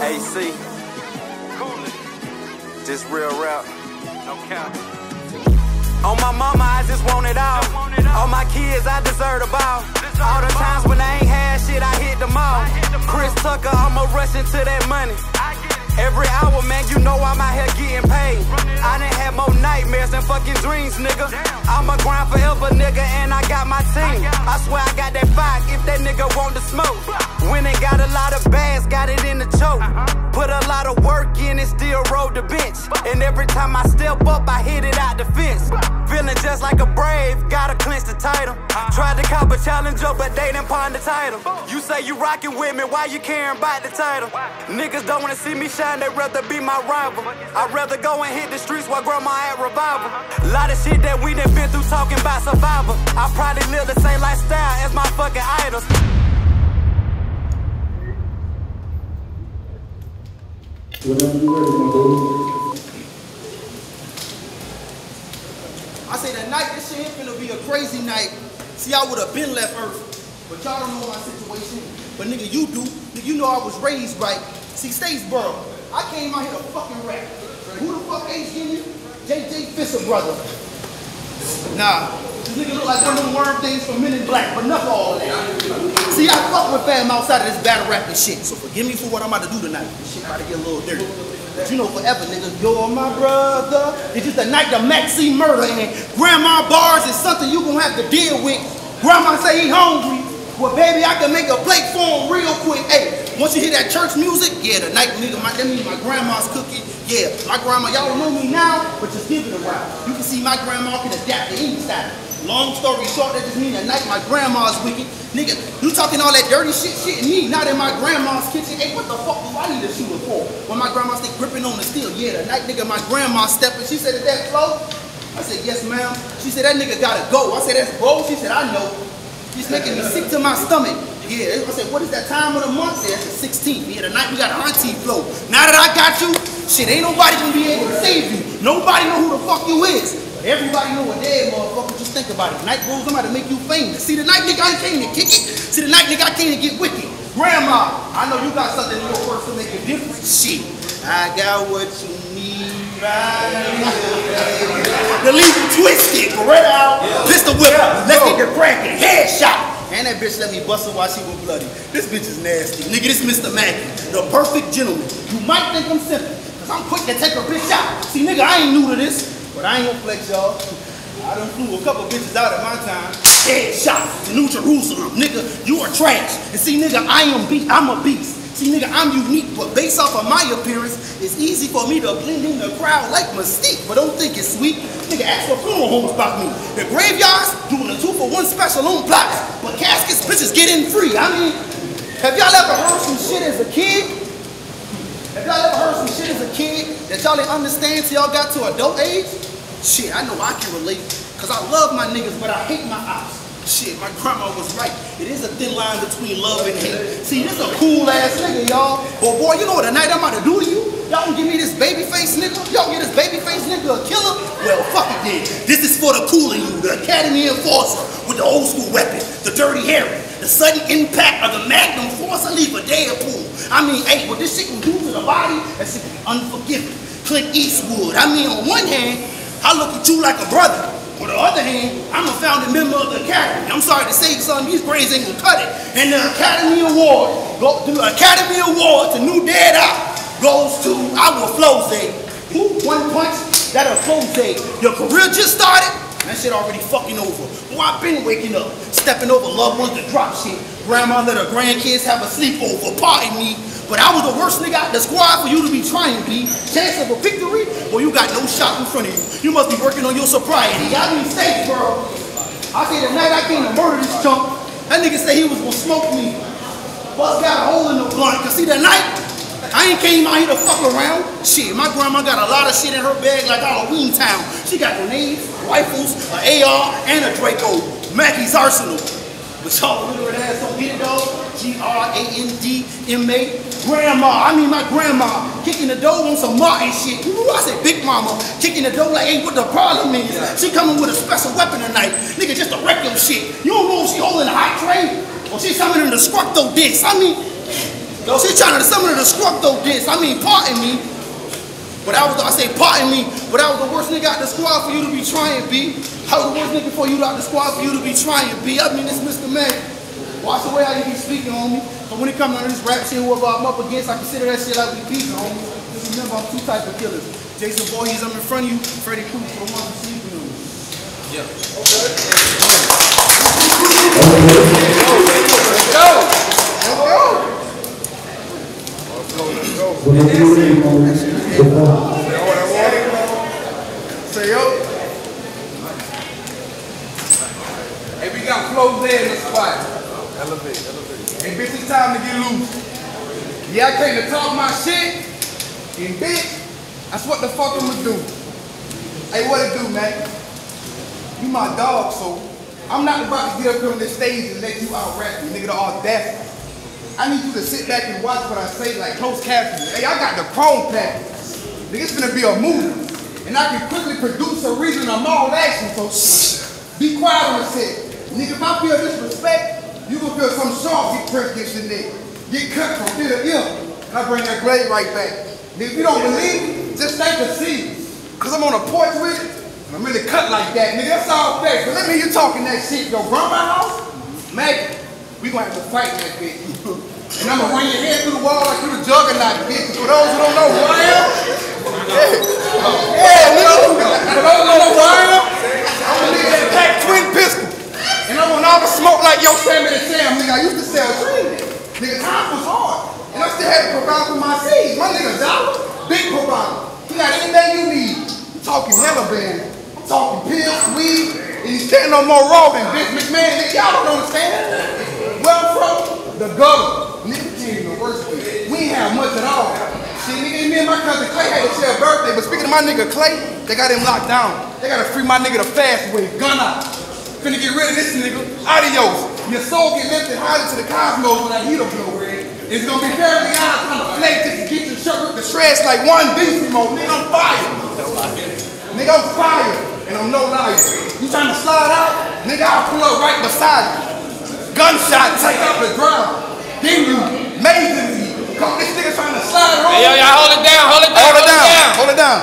AC. Just real rap. No cap. On my mama, I just want it all. want it all. My kids, I deserve the ball. All the times when I ain't had shit, I hit them all. I hit them all. Chris Tucker, I'ma rush into that money. Every hour, man, you know I'm out here getting paid. I done had more nightmares than fucking dreams, nigga. I'ma grind forever, nigga, and I got my team. I swear I got that fire if that nigga want to smoke. When it got a lot of bags, got it in the choke. Put a lot of work in and still rode the bench. And every time I step up, I hit it out the fence. Just like a brave, gotta clinch the title. Tried to cop a challenger, but they didn't pawn the title. You say you rockin' with me, why you caring about the title? Niggas don't wanna see me shine, they rather be my rival. I'd rather go and hit the streets while grandma at revival. Lot of shit that we done been through talking about survival. I probably live the same lifestyle as my fucking idols. Whenever you ready, my dude. I say that night, this shit ain't finna be a crazy night. See, I would have been left Earth, but y'all don't know my situation. But nigga, you do. Nigga, you know I was raised right. See, Statesboro, I came out here to fucking rap. Who the fuck Ace you? JJ Fisher brother. Nah, this nigga look like one of them worm things from Men in Black, but enough of all that. See, I fuck with fam outside of this battle rapping shit, so forgive me for what I'm about to do tonight. This shit about to get a little dirty. You know forever, nigga, you're my brother. It's just a night the Maxine murder and grandma bars is something you gonna have to deal with. Grandma say he hungry. Well, baby, I can make a plate for him real quick. Hey, once you hear that church music, yeah, the night nigga, my, that means my grandma's cooking. Yeah, my grandma, y'all don't know me now, but just give it a while. You can see my grandma can adapt to any style. Long story short, that just means at night my grandma's wicked. Nigga, you talking all that dirty shit, shit, and me, not in my grandma's kitchen. Hey, what the fuck do I need a shooter for? When my grandma stay gripping on the steel, yeah, the night nigga, my grandma stepping, she said, is that flow? I said, yes, ma'am. She said, that nigga gotta go. I said, that's bro. She said, I know. She's making me sick to my stomach. Yeah, I said, what is that time of the month? Yeah, it's the 16th. Yeah, tonight we got auntie flow. Now that I got you, shit, ain't nobody gonna be able to save you. Nobody know who the fuck you is. But everybody know a dead motherfucker. Think about it. Night goes, I'm about to make you famous. See, the night nigga I came to kick it. See, the night nigga I came to get wicked. Grandma, I know you got something in your purse to make a difference. Shit, I got what you need right here. The legal twisted, right out, pistol whip, let's get the cracking, headshot. And that bitch let me bust her while she was bloody. This bitch is nasty. Nigga, this Mr. Mackey, the perfect gentleman. You might think I'm simple, cause I'm quick to take a bitch out. See, nigga, I ain't new to this, but I ain't gonna flex y'all. I done flew a couple bitches out at my time. Headshot to New Jerusalem. Nigga, you are trash. And see, nigga, I am beast. I'm a beast. See, nigga, I'm unique, but based off of my appearance, it's easy for me to blend in the crowd like Mystique. But don't think it's sweet. Nigga, ask for funeral homes about me. The graveyards doing a two for one special on blocks, but caskets, bitches get in free. I mean, have y'all ever heard some shit as a kid? Have y'all ever heard some shit as a kid that y'all didn't understand till y'all got to adult age? Shit, I know I can relate. Cause I love my niggas, but I hate my ops. Shit, my grandma was right. It is a thin line between love and hate. See, this a cool ass nigga, y'all. But boy, you know what the night I'm about to do to you? Y'all gonna give me this baby face nigga? Y'all get this baby face nigga a killer? Well, fuck it then. This is for the cool in you, the Academy Enforcer with the old school weapon, the dirty Harry, the sudden impact of the Magnum Force. I leave a dead pool. I mean, hey, what this shit can do to the body, that shit can be unforgiving. Clint Eastwood. I mean, on one hand, I look at you like a brother. On the other hand, I'm a founding member of the Academy. I'm sorry to say, son, these brains ain't gonna cut it. And the Academy Award, go, the Academy Award to New Dead Out goes to our Floze. Who? One punch? That a Floze. Your career just started? That shit already fucking over. Boy, I've been waking up, stepping over loved ones to drop shit. Grandma let her grandkids have a sleepover. Pardon me. But I was the worst nigga out the squad for you to be trying, B. Chance of a victory? Well, you got no shot in front of you. You must be working on your sobriety. I mean, safe, bro. I say the night I came to murder this chump, that nigga said he was gonna smoke me. Buzz got a hole in the blunt. Cause see, that night, I ain't came out here to fuck around. Shit, my grandma got a lot of shit in her bag like Halloweentown. She got grenades, rifles, an AR, and a Draco. Mackey's Arsenal. But y'all little ass don't get it though. G-R-A-N-D-M-A. Grandma, I mean my grandma, kicking the door on some Martin shit. Ooh, I said big mama, kicking the door like, hey, what the problem is? She coming with a special weapon tonight. Nigga, just to wreck your shit. You don't know if she holding a hot tray or she in the squirto disc. I mean, She trying to summon the though this. I mean, pardon me. But I was, I say, pardon me, but I was the worst nigga out the squad for you to be trying, B. I was the worst nigga for you out the squad for you to be trying, B. I mean, it's Mr. Man. Watch the way you be speaking, homie. But when it comes to this rap shit, whoever I'm up against, I consider that shit like we beefing, homie. Just remember, I'm two type of killers. Jason Voorhees, I'm in front of you. Freddy Krueger, the one who's sleeping on you. Whenever you're ready, man, sit down. Say yo. Hey, we got Flozay in the spot. Elevate, elevate. Hey, bitch, it's time to get loose. Yeah, I came to talk my shit. And bitch, that's what the fuck I'ma do. Hey, what it do, man? You my dog, so I'm not about to get up here on this stage and let you out rap me, nigga, the audacity. I need you to sit back and watch what I say like close captions. Hey, I got the chrome package. Nigga, it's gonna be a movie. And I can quickly produce a reason of all action, so shh, be quiet on the set. Nigga, if I feel disrespect, you gonna feel some sharp get pressed against your neck. Get cut from ear to ear. And I bring that blade right back. Nigga, if you don't believe me, just take the scene. Cause I'm on a porch with it, and I'm really cut like that, nigga. That's all fake. But let me hear you talking that shit. Yo, grandma house, Mackey, we gonna have to fight that bitch. And I'm gonna run your head through the wall like you the juggernaut, bitch. For those who don't know who I am, yeah, yeah, nigga. For those who don't know who I am, I'm gonna leave that pack twin pistol. And I want all the smoke like Yosemite Sam, nigga. I used to sell trees. Nigga, time was hard. I still had to provide for my seeds. My nigga Dollar, big provider. He got anything you need. I'm talking hella band. I'm talking pills, weed, and he's standing on more raw than Vince McMahon. Nigga, y'all don't understand. Where I'm from, the gutter. Nigga came the worst way. We ain't have much at all. See, nigga, me and my cousin Clay had to share birthday, but speaking of my nigga Clay, they got him locked down. They gotta free my nigga the fast way, gun out. Finna get rid of this nigga. Adios. Your soul get lifted higher to the cosmos when I heat a blow. It's gonna be fairly odd trying to play this and get your shirt with the shreds like one beast mode. Nigga, I'm fire. Nigga, I'm fire. And I'm no liar. You trying to slide out? Nigga, I'll pull up right beside you. Gunshot, take out the ground. Then you amazingly caught this nigga trying to slide home. Hey, yo, y'all hold it down, hold it down, Hold it down. Hold it down.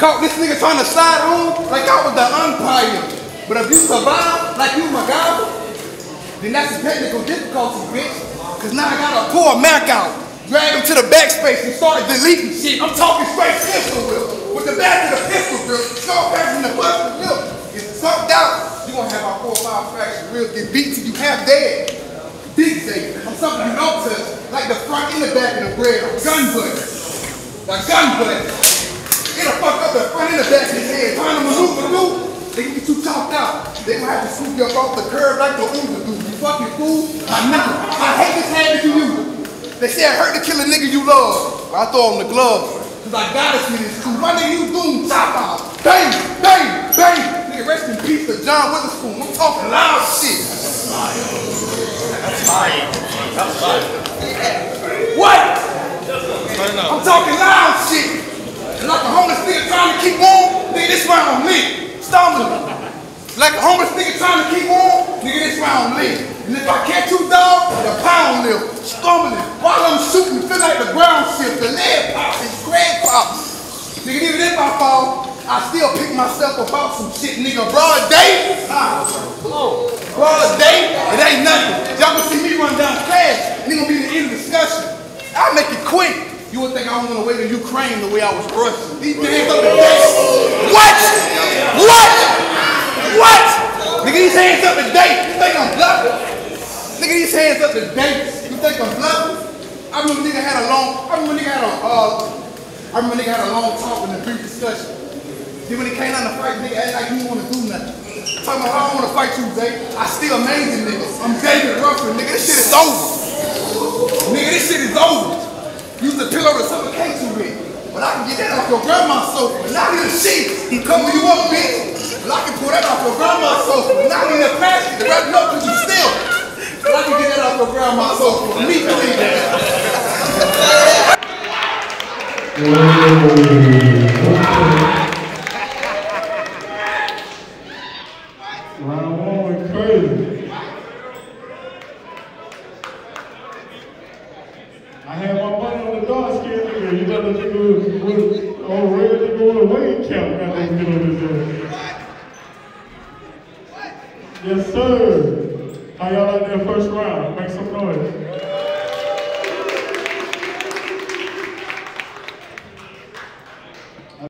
Caught this nigga trying to slide home like I was the umpire. But if you survive like you MacGyver, then that's a technical difficulty, bitch. Cause now I gotta pull a Mac out, drag him to the backspace and start deleting shit. I'm talking straight pistol whip. With the back of the pistol grip, sharp back in the busted lip. Get sucked out, you gonna have our four or five fracture ribs get beat till you half dead. Big day. I'm something you don't touch, like the front and the back of the bread. Gun butt. The gun butt. It'll fuck up the front and the back of his head. Trying to maneuver the through, they can get you chopped out. They gonna have to swoop you up off the curb like the Uber do. You fucking fool. I know. I hate this habit you. They say I hurt to kill a nigga you love. But I throw him the glove. Cause I got us in this school. My nigga, you doom, chop out. Bang, bang, bang. Nigga, rest in peace to John Witherspoon. I'm talking loud shit. What? I'm talking loud shit. And like a homeless nigga trying to keep warm, nigga, this round lit. Stumbling. Like a homeless nigga trying to keep warm, nigga, this round lit. And if I catch you, dog, the pound lift. Stumbling. While I'm shooting, feel like the ground shift, the lead pops, and Greg pops. Nigga, even if I fall, I still pick myself up out some shit, nigga. Broad day, ah, broad day, it ain't nothing. Y'all gonna see me run down fast, and it gonna be the end of discussion. I'll make it quick. You would think I was gonna wait in Ukraine the way I was rushing. These hands up the. What? What? What? Nigga, these hands up the date. You think I'm bluffing? Nigga, these hands up the date. You think I'm bluffing? I remember nigga had a long, I remember nigga had a, uh, I remember nigga had a long talk and a brief discussion. Then when it came down to fight, nigga act like didn't want to do nothing. Talking about, I don't want to fight you, Zay. I still amazing niggas. I'm David Ruffin, nigga. This shit is over. Nigga, this shit is over. Use the pillow to suffocate you with. But I can get that off your grandma's sofa. Not in the sheet. He cover you up, bitch. But I can pull that off your grandma's sofa. Not in the plastic to wrap you up because you still. Dark skinned nigga. You got the. Got that nigga on his head. Yes, sir. How y'all like that first round? Make some noise.